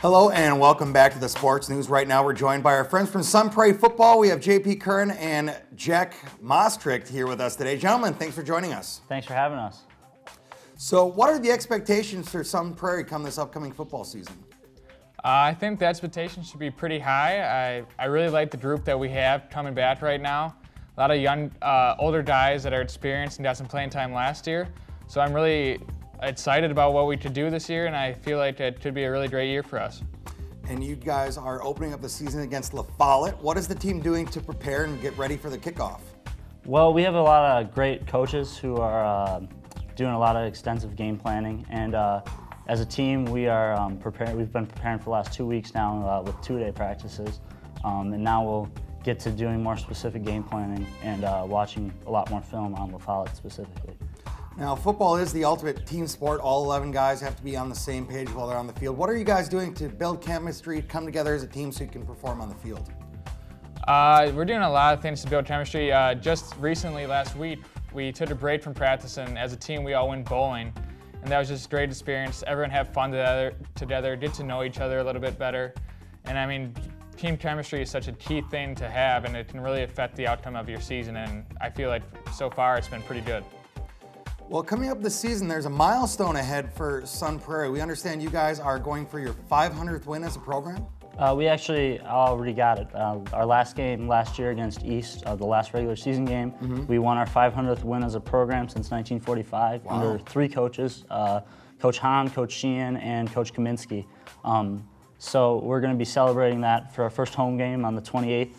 Hello and welcome back to the Sports News. Right now, we're joined by our friends from Sun Prairie Football. We have JP Curran and Jack Maastricht here with us today. Gentlemen, thanks for joining us. Thanks for having us. So, what are the expectations for Sun Prairie come this upcoming football season? Uh, I think the expectations should be pretty high. I, I really like the group that we have coming back right now. A lot of young, uh, older guys that are experienced and got some playing time last year. So I'm really excited about what we could do this year, and I feel like it could be a really great year for us. And you guys are opening up the season against La Follette. What is the team doing to prepare and get ready for the kickoff? Well, we have a lot of great coaches who are uh, doing a lot of extensive game planning, and uh, as a team, we are um, preparing. We've been preparing for the last two weeks now uh, with two-day practices, um, and now we'll get to doing more specific game planning and uh, watching a lot more film on La Follette specifically. Now, football is the ultimate team sport. All 11 guys have to be on the same page while they're on the field. What are you guys doing to build chemistry, come together as a team so you can perform on the field? Uh, we're doing a lot of things to build chemistry. Uh, just recently, last week, we took a break from practice, and as a team, we all went bowling. And that was just a great experience. Everyone had fun together, together, get to know each other a little bit better. And I mean, team chemistry is such a key thing to have, and it can really affect the outcome of your season. And I feel like so far it's been pretty good. Well, coming up this season, there's a milestone ahead for Sun Prairie. We understand you guys are going for your 500th win as a program. Uh, we actually already got it. Uh, our last game last year against East, uh, the last regular season game, mm-hmm. we won our 500th win as a program since 1945 wow. under three coaches uh, Coach Hahn, Coach Sheehan, and Coach Kaminsky. Um, so we're going to be celebrating that for our first home game on the 28th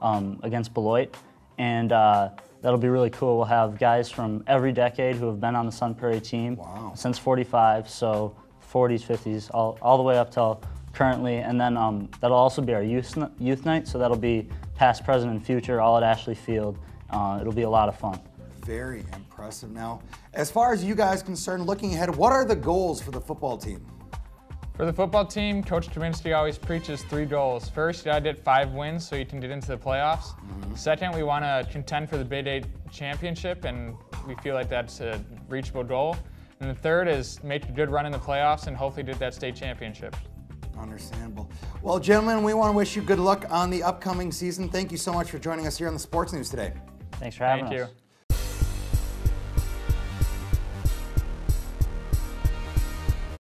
um, against Beloit. And uh, that'll be really cool. We'll have guys from every decade who have been on the Sun Prairie team wow. since 45, so 40s, 50s, all, all the way up till currently. And then um, that'll also be our youth, youth night, so that'll be past, present, and future, all at Ashley Field. Uh, it'll be a lot of fun. Very impressive. Now, as far as you guys concerned, looking ahead, what are the goals for the football team? For the football team, Coach Kaminsky always preaches three goals. First, you gotta get five wins so you can get into the playoffs. Mm-hmm. Second, we want to contend for the Big Eight championship, and we feel like that's a reachable goal. And the third is make a good run in the playoffs and hopefully get that state championship. Understandable. Well, gentlemen, we want to wish you good luck on the upcoming season. Thank you so much for joining us here on the Sports News today. Thanks for having Thank us. You.